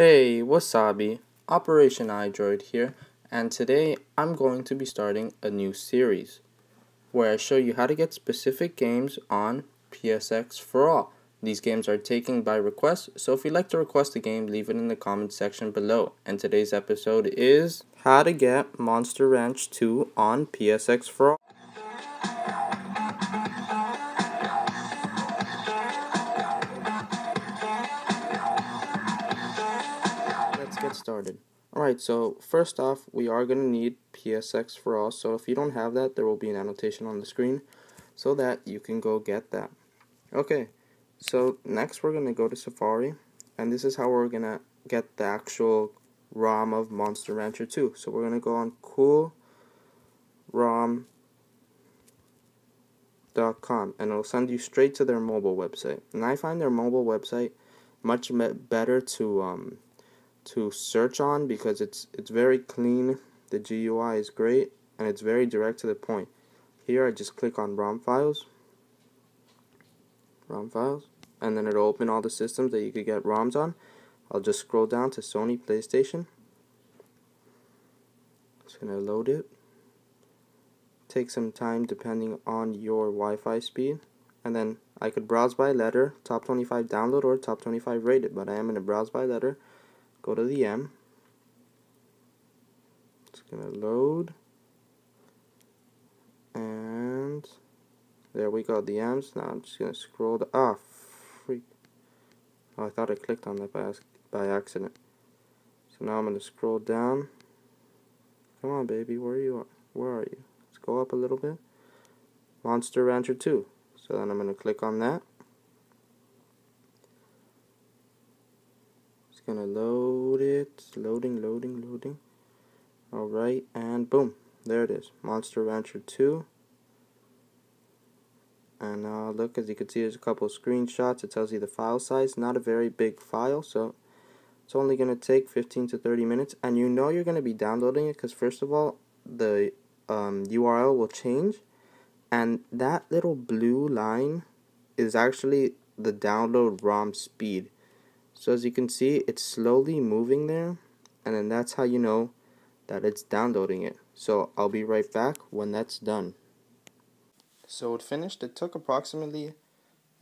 Hey, Wasabi, Operation iDroid here, and today I'm going to be starting a new series where I show you how to get specific games on PSX for all. These games are taken by request, so if you'd like to request a game, leave it in the comment section below. And today's episode is How to Get Monster Rancher 2 on PSX for all. Started. Alright, so first off, we are going to need PSX for all, so if you don't have that, there will be an annotation on the screen so that you can go get that. Okay, so next we're going to go to Safari, and this is how we're going to get the actual ROM of Monster Rancher 2. So we're going to go on coolrom.com, and it'll send you straight to their mobile website. And I find their mobile website much better to um, to search on because it's it's very clean. The GUI is great and it's very direct to the point. Here I just click on ROM files, ROM files, and then it'll open all the systems that you could get ROMs on. I'll just scroll down to Sony PlayStation. It's gonna load it. Take some time depending on your Wi-Fi speed, and then I could browse by letter, top 25 download or top 25 rated, but I am gonna browse by letter go to the M. It's going to load. And there we go, the M's. Now I'm just going to scroll. The, ah, freak. Oh, I thought I clicked on that by, by accident. So now I'm going to scroll down. Come on, baby, where are you? Where are you? Let's go up a little bit. Monster Rancher 2. So then I'm going to click on that. Gonna load it. Loading loading loading. Alright and boom. There it is. Monster Rancher 2 and uh, look as you can see there's a couple screenshots. It tells you the file size. Not a very big file so it's only gonna take 15 to 30 minutes. And you know you're gonna be downloading it because first of all the um, URL will change. And that little blue line is actually the download ROM speed so as you can see, it's slowly moving there, and then that's how you know that it's downloading it. So I'll be right back when that's done. So it finished. It took approximately,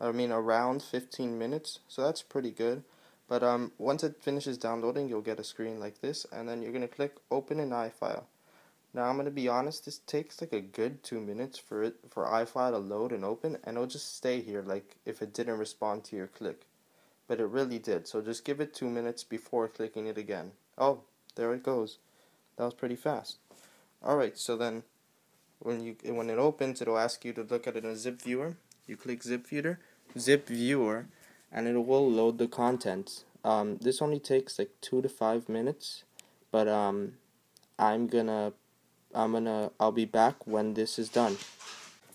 I mean, around 15 minutes. So that's pretty good. But um, once it finishes downloading, you'll get a screen like this, and then you're gonna click Open an iFile. Now I'm gonna be honest. This takes like a good two minutes for it for iFile to load and open, and it'll just stay here like if it didn't respond to your click but it really did. So just give it two minutes before clicking it again. Oh, there it goes. That was pretty fast. Alright, so then when you when it opens, it'll ask you to look at it in a zip viewer. You click zip viewer, zip viewer, and it will load the contents. Um, this only takes like two to five minutes, but um, I'm gonna I'm gonna I'll be back when this is done.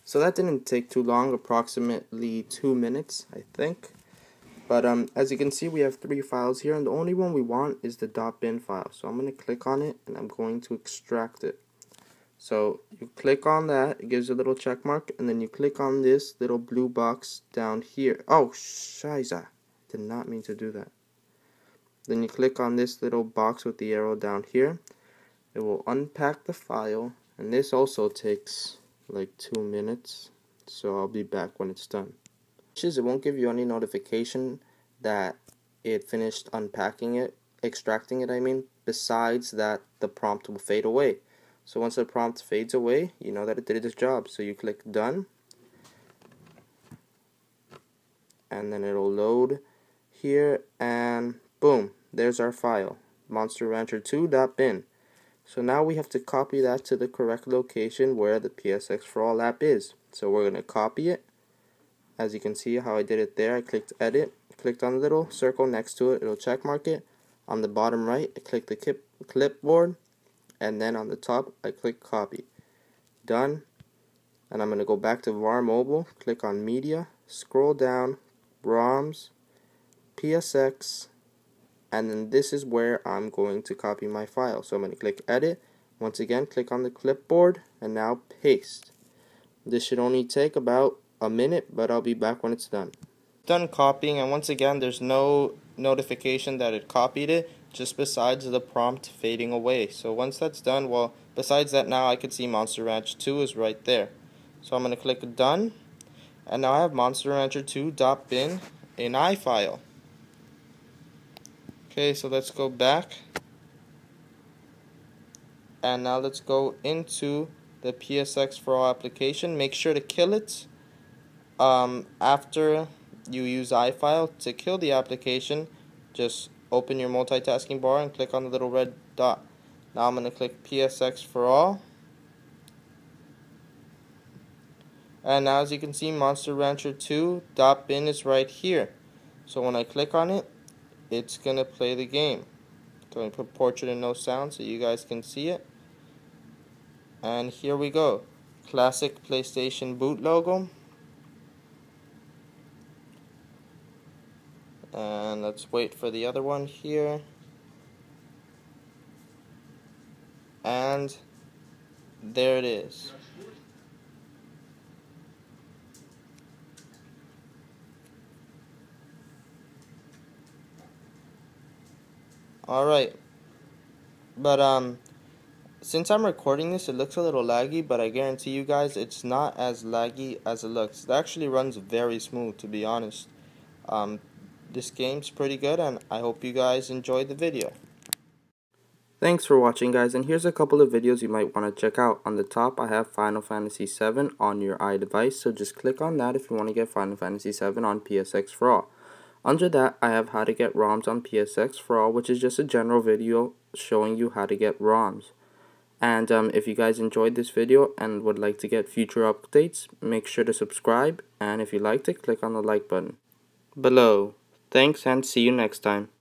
So that didn't take too long, approximately two minutes, I think. But um, as you can see, we have three files here, and the only one we want is the .bin file. So I'm going to click on it, and I'm going to extract it. So you click on that, it gives you a little check mark, and then you click on this little blue box down here. Oh, shiza. Did not mean to do that. Then you click on this little box with the arrow down here. It will unpack the file, and this also takes like two minutes. So I'll be back when it's done it won't give you any notification that it finished unpacking it, extracting it, I mean, besides that the prompt will fade away. So once the prompt fades away, you know that it did its job. So you click done, and then it'll load here, and boom, there's our file, Monster Rancher 2.bin. So now we have to copy that to the correct location where the PSX for All app is. So we're going to copy it as you can see how I did it there I clicked edit clicked on the little circle next to it it'll check mark it. On the bottom right I click the clip clipboard and then on the top I click copy. Done. And I'm going to go back to VAR mobile click on media scroll down ROMs PSX and then this is where I'm going to copy my file. So I'm going to click edit once again click on the clipboard and now paste. This should only take about a minute, but I'll be back when it's done. Done copying, and once again, there's no notification that it copied it just besides the prompt fading away. So once that's done, well, besides that now I can see Monster Rancher 2 is right there. So I'm going to click done. And now I have Monster Rancher 2.bin in iFile. Okay, so let's go back. And now let's go into the PSX for all application. Make sure to kill it um, after you use iFile. To kill the application, just open your multitasking bar and click on the little red dot. Now I'm going to click PSX for all. And now as you can see, Monster Rancher 2.bin is right here. So when I click on it, it's going to play the game. Going to put portrait and no sound so you guys can see it. And here we go. Classic PlayStation boot logo. And let's wait for the other one here. And there it is. Alright. But, um, since I'm recording this, it looks a little laggy, but I guarantee you guys it's not as laggy as it looks. It actually runs very smooth, to be honest. Um, this game's pretty good, and I hope you guys enjoyed the video. Thanks for watching, guys, and here's a couple of videos you might want to check out. On the top, I have Final Fantasy VII on your iDevice, so just click on that if you want to get Final Fantasy VII on PSX for all. Under that, I have how to get ROMs on PSX for all, which is just a general video showing you how to get ROMs. And um, if you guys enjoyed this video and would like to get future updates, make sure to subscribe. And if you liked it, click on the like button below. Thanks and see you next time.